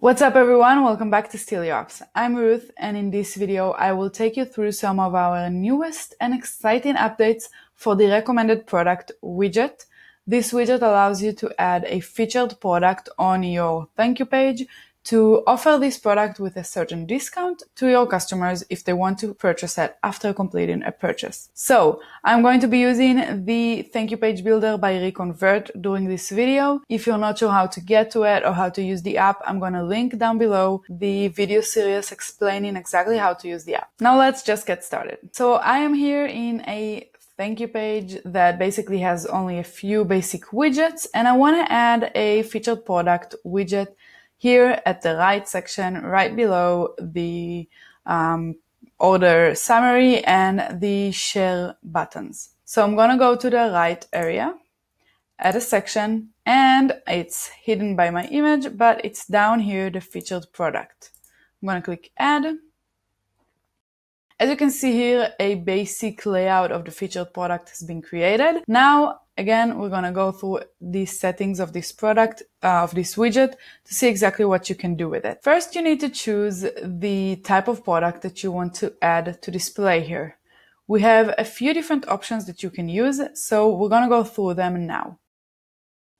What's up everyone? Welcome back to Stilyo Apps. I'm Ruth and in this video I will take you through some of our newest and exciting updates for the recommended product widget. This widget allows you to add a featured product on your thank you page to offer this product with a certain discount to your customers if they want to purchase it after completing a purchase. So I'm going to be using the thank you page builder by Reconvert during this video. If you're not sure how to get to it or how to use the app, I'm going to link down below the video series explaining exactly how to use the app. Now let's just get started. So I am here in a thank you page that basically has only a few basic widgets and I want to add a featured product widget here at the right section, right below the um, order summary and the share buttons. So I'm going to go to the right area, add a section, and it's hidden by my image, but it's down here, the featured product. I'm going to click add. As you can see here, a basic layout of the featured product has been created. Now Again, we're going to go through the settings of this product, uh, of this widget to see exactly what you can do with it. First, you need to choose the type of product that you want to add to display here. We have a few different options that you can use, so we're going to go through them now.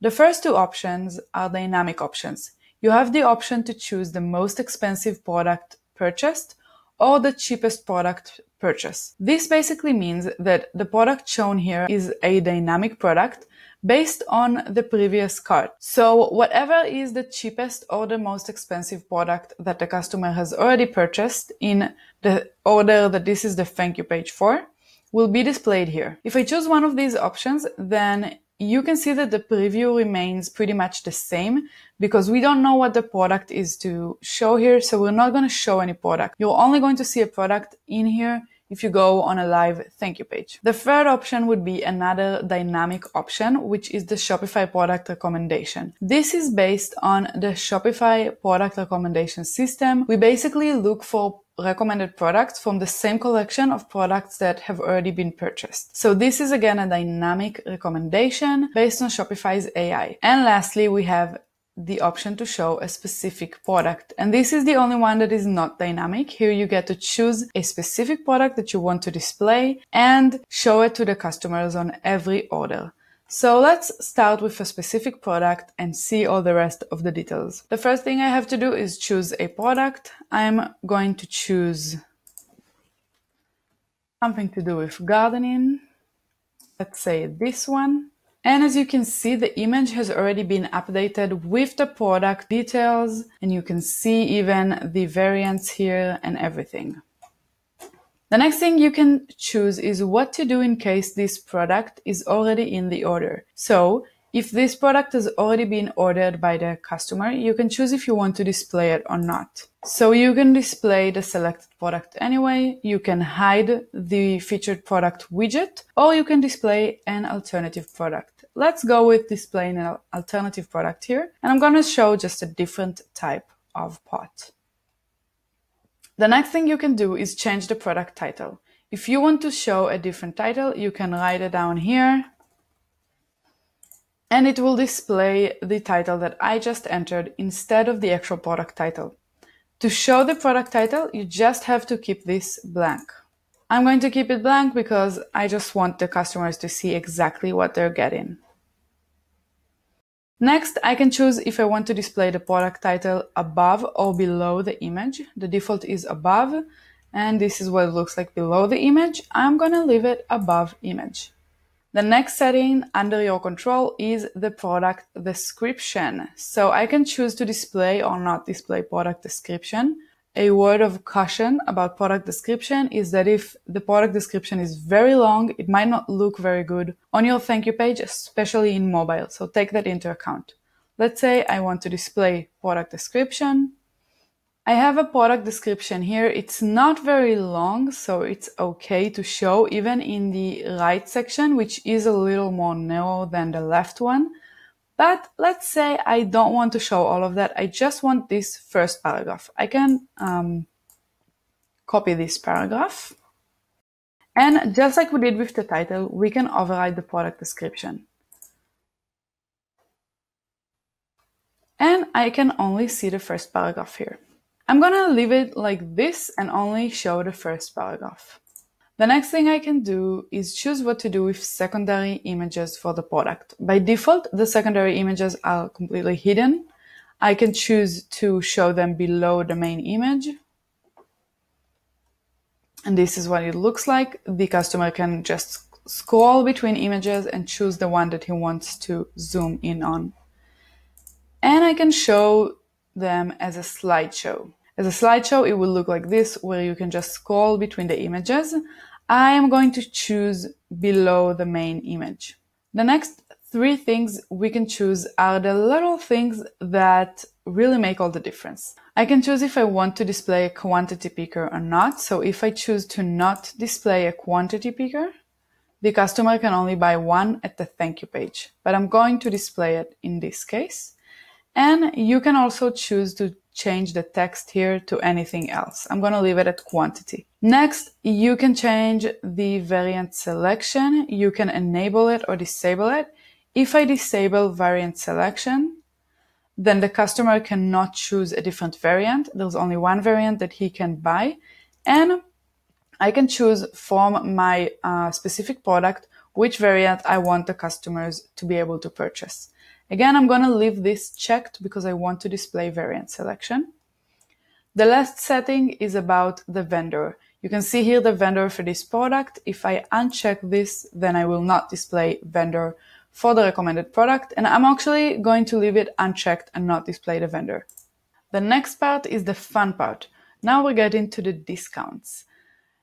The first two options are dynamic options. You have the option to choose the most expensive product purchased or the cheapest product purchase. This basically means that the product shown here is a dynamic product based on the previous cart. So whatever is the cheapest or the most expensive product that the customer has already purchased in the order that this is the thank you page for will be displayed here. If I choose one of these options, then you can see that the preview remains pretty much the same because we don't know what the product is to show here. So we're not going to show any product. You're only going to see a product in here if you go on a live thank you page. The third option would be another dynamic option, which is the Shopify product recommendation. This is based on the Shopify product recommendation system. We basically look for recommended products from the same collection of products that have already been purchased. So this is again a dynamic recommendation based on Shopify's AI. And lastly, we have the option to show a specific product. And this is the only one that is not dynamic. Here you get to choose a specific product that you want to display and show it to the customers on every order. So let's start with a specific product and see all the rest of the details. The first thing I have to do is choose a product. I'm going to choose something to do with gardening. Let's say this one. And as you can see, the image has already been updated with the product details and you can see even the variants here and everything. The next thing you can choose is what to do in case this product is already in the order. So if this product has already been ordered by the customer, you can choose if you want to display it or not. So you can display the selected product anyway, you can hide the featured product widget, or you can display an alternative product. Let's go with displaying an alternative product here, and I'm going to show just a different type of pot. The next thing you can do is change the product title. If you want to show a different title, you can write it down here and it will display the title that I just entered instead of the actual product title. To show the product title, you just have to keep this blank. I'm going to keep it blank because I just want the customers to see exactly what they're getting. Next, I can choose if I want to display the product title above or below the image. The default is above, and this is what it looks like below the image. I'm gonna leave it above image. The next setting under your control is the product description. So I can choose to display or not display product description. A word of caution about product description is that if the product description is very long, it might not look very good on your thank you page, especially in mobile. So take that into account. Let's say I want to display product description. I have a product description here. It's not very long, so it's okay to show even in the right section, which is a little more narrow than the left one. But let's say I don't want to show all of that. I just want this first paragraph. I can um, copy this paragraph. And just like we did with the title, we can override the product description. And I can only see the first paragraph here. I'm gonna leave it like this and only show the first paragraph. The next thing I can do is choose what to do with secondary images for the product. By default, the secondary images are completely hidden. I can choose to show them below the main image. And this is what it looks like. The customer can just scroll between images and choose the one that he wants to zoom in on. And I can show them as a slideshow. As a slideshow, it will look like this, where you can just scroll between the images. I am going to choose below the main image. The next three things we can choose are the little things that really make all the difference. I can choose if I want to display a quantity picker or not. So if I choose to not display a quantity picker, the customer can only buy one at the thank you page, but I'm going to display it in this case. And you can also choose to change the text here to anything else. I'm going to leave it at quantity. Next, you can change the variant selection. You can enable it or disable it. If I disable variant selection, then the customer cannot choose a different variant. There's only one variant that he can buy. And I can choose from my uh, specific product which variant I want the customers to be able to purchase. Again, I'm going to leave this checked because I want to display variant selection. The last setting is about the vendor. You can see here the vendor for this product. If I uncheck this, then I will not display vendor for the recommended product. And I'm actually going to leave it unchecked and not display the vendor. The next part is the fun part. Now we're getting to the discounts.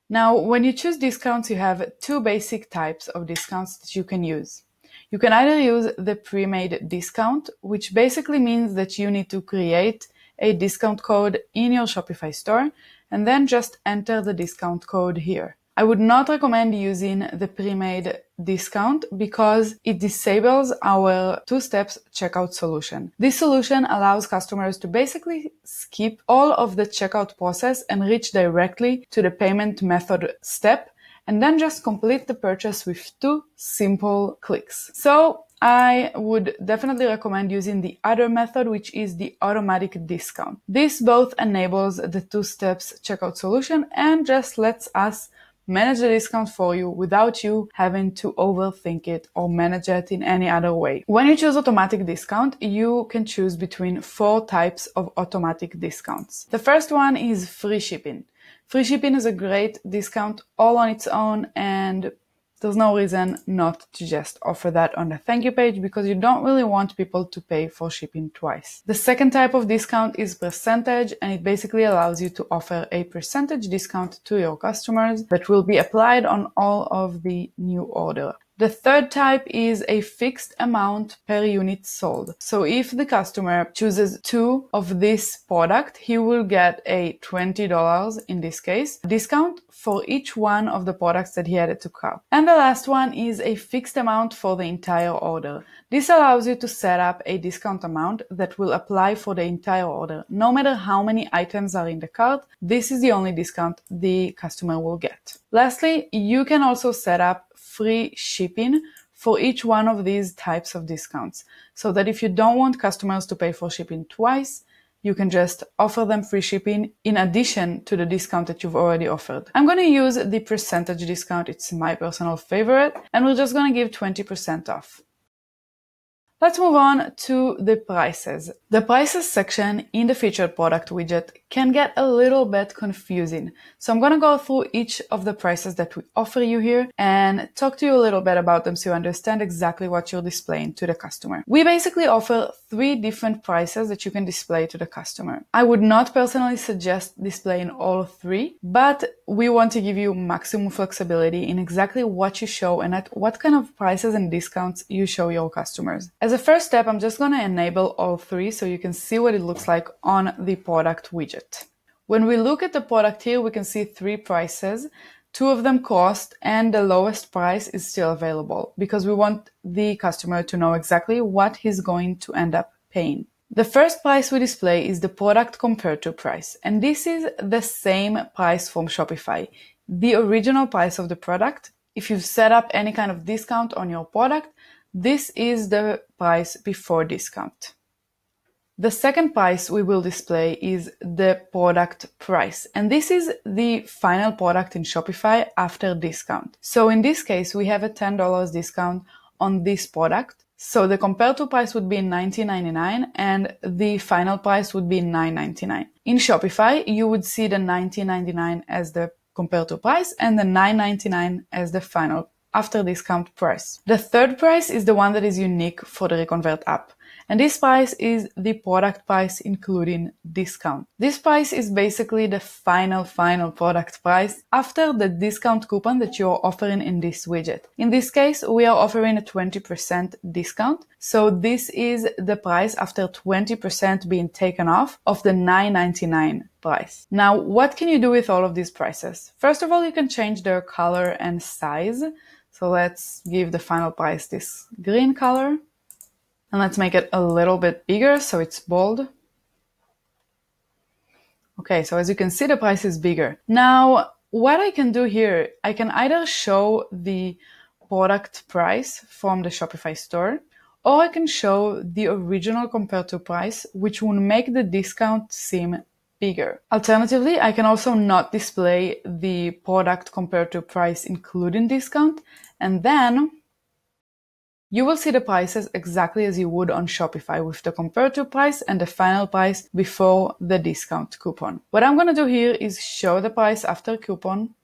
Now, when you choose discounts, you have two basic types of discounts that you can use. You can either use the pre-made discount, which basically means that you need to create a discount code in your Shopify store and then just enter the discount code here. I would not recommend using the pre-made discount because it disables our two steps checkout solution. This solution allows customers to basically skip all of the checkout process and reach directly to the payment method step and then just complete the purchase with two simple clicks. So I would definitely recommend using the other method, which is the automatic discount. This both enables the two steps checkout solution and just lets us manage the discount for you without you having to overthink it or manage it in any other way. When you choose automatic discount, you can choose between four types of automatic discounts. The first one is free shipping. Free shipping is a great discount all on its own and there's no reason not to just offer that on the thank you page because you don't really want people to pay for shipping twice. The second type of discount is percentage and it basically allows you to offer a percentage discount to your customers that will be applied on all of the new order. The third type is a fixed amount per unit sold. So if the customer chooses two of this product, he will get a $20 in this case discount for each one of the products that he added to cart. And the last one is a fixed amount for the entire order. This allows you to set up a discount amount that will apply for the entire order. No matter how many items are in the cart, this is the only discount the customer will get. Lastly, you can also set up free shipping for each one of these types of discounts. So that if you don't want customers to pay for shipping twice, you can just offer them free shipping in addition to the discount that you've already offered. I'm going to use the percentage discount. It's my personal favorite and we're just going to give 20% off. Let's move on to the prices. The prices section in the featured product widget can get a little bit confusing. So I'm going to go through each of the prices that we offer you here and talk to you a little bit about them so you understand exactly what you're displaying to the customer. We basically offer three different prices that you can display to the customer. I would not personally suggest displaying all three, but we want to give you maximum flexibility in exactly what you show and at what kind of prices and discounts you show your customers. As a first step, I'm just going to enable all three so you can see what it looks like on the product widget. When we look at the product here, we can see three prices. Two of them cost and the lowest price is still available because we want the customer to know exactly what he's going to end up paying. The first price we display is the product compared to price, and this is the same price from Shopify. The original price of the product. If you've set up any kind of discount on your product, this is the price before discount. The second price we will display is the product price. And this is the final product in Shopify after discount. So in this case, we have a $10 discount on this product. So the compared to price would be $19.99 and the final price would be $9.99. In Shopify, you would see the $19.99 as the compared to price and the $9.99 as the final after discount price. The third price is the one that is unique for the Reconvert app. And this price is the product price including discount. This price is basically the final, final product price after the discount coupon that you're offering in this widget. In this case, we are offering a 20% discount. So this is the price after 20% being taken off of the 9.99 price. Now, what can you do with all of these prices? First of all, you can change their color and size. So let's give the final price this green color. And let's make it a little bit bigger so it's bold. Okay, so as you can see, the price is bigger. Now, what I can do here, I can either show the product price from the Shopify store, or I can show the original compared to price, which will make the discount seem bigger. Alternatively, I can also not display the product compared to price including discount, and then you will see the prices exactly as you would on Shopify with the comparative price and the final price before the discount coupon. What I'm going to do here is show the price after coupon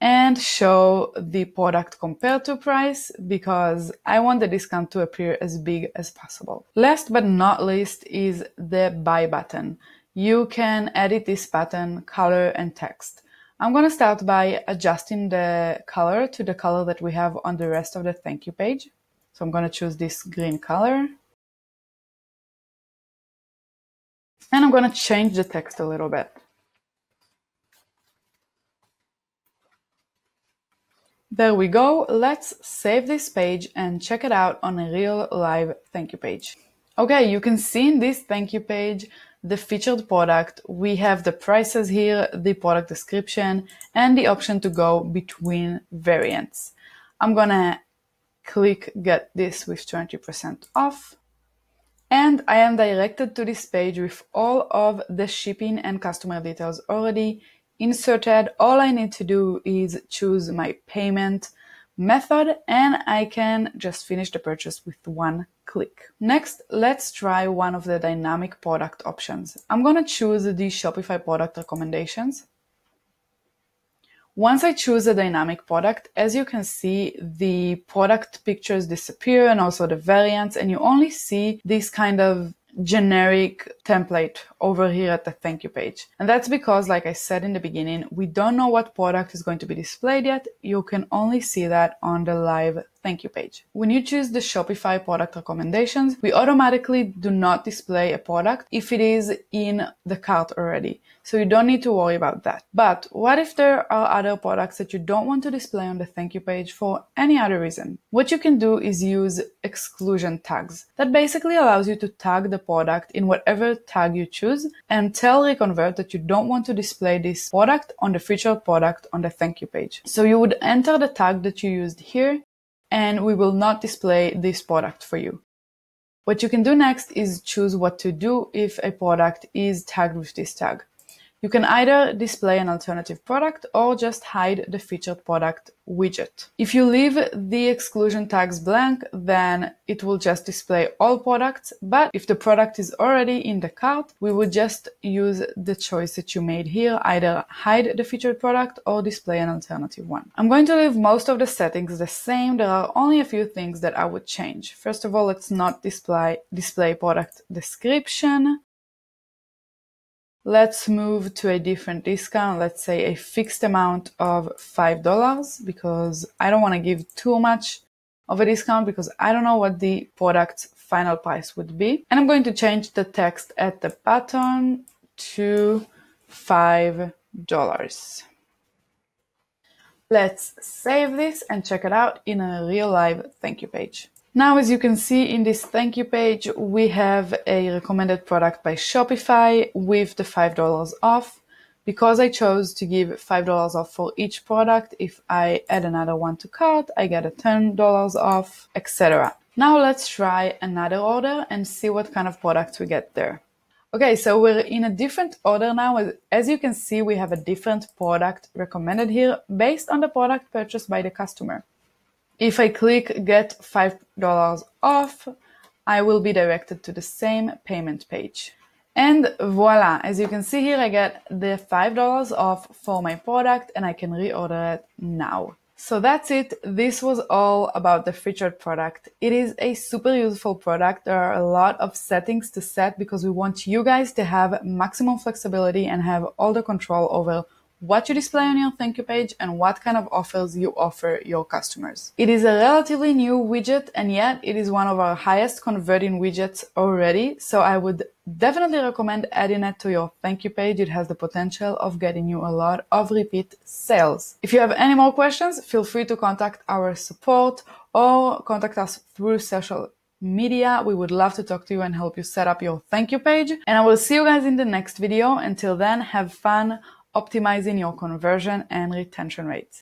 and show the product compared to price because I want the discount to appear as big as possible. Last but not least is the buy button. You can edit this button, color and text. I'm going to start by adjusting the color to the color that we have on the rest of the thank you page. So I'm going to choose this green color. And I'm going to change the text a little bit. There we go. Let's save this page and check it out on a real live thank you page. Okay, you can see in this thank you page the featured product. We have the prices here, the product description, and the option to go between variants. I'm gonna click get this with 20% off. And I am directed to this page with all of the shipping and customer details already inserted. All I need to do is choose my payment method and I can just finish the purchase with one click. Next, let's try one of the dynamic product options. I'm going to choose the Shopify product recommendations. Once I choose a dynamic product, as you can see, the product pictures disappear and also the variants, and you only see this kind of generic template over here at the thank you page. And that's because, like I said in the beginning, we don't know what product is going to be displayed yet. You can only see that on the live thank you page. When you choose the Shopify product recommendations, we automatically do not display a product if it is in the cart already. So you don't need to worry about that. But what if there are other products that you don't want to display on the thank you page for any other reason? What you can do is use exclusion tags. That basically allows you to tag the product in whatever tag you choose and tell Reconvert that you don't want to display this product on the featured product on the thank you page. So you would enter the tag that you used here and we will not display this product for you. What you can do next is choose what to do if a product is tagged with this tag. You can either display an alternative product or just hide the featured product widget. If you leave the exclusion tags blank, then it will just display all products. But if the product is already in the cart, we would just use the choice that you made here, either hide the featured product or display an alternative one. I'm going to leave most of the settings the same. There are only a few things that I would change. First of all, let's not display, display product description. Let's move to a different discount. Let's say a fixed amount of $5 because I don't want to give too much of a discount because I don't know what the product's final price would be. And I'm going to change the text at the bottom to $5. Let's save this and check it out in a real live thank you page. Now, as you can see in this thank you page, we have a recommended product by Shopify with the $5 off. Because I chose to give $5 off for each product, if I add another one to cart, I get a $10 off, etc. Now let's try another order and see what kind of products we get there. Okay, so we're in a different order now. As you can see, we have a different product recommended here based on the product purchased by the customer. If I click get $5 off, I will be directed to the same payment page. And voila, as you can see here, I get the $5 off for my product and I can reorder it now. So that's it. This was all about the featured product. It is a super useful product. There are a lot of settings to set because we want you guys to have maximum flexibility and have all the control over what you display on your thank you page and what kind of offers you offer your customers. It is a relatively new widget and yet it is one of our highest converting widgets already. So I would definitely recommend adding it to your thank you page. It has the potential of getting you a lot of repeat sales. If you have any more questions, feel free to contact our support or contact us through social media. We would love to talk to you and help you set up your thank you page. And I will see you guys in the next video. Until then, have fun optimizing your conversion and retention rates.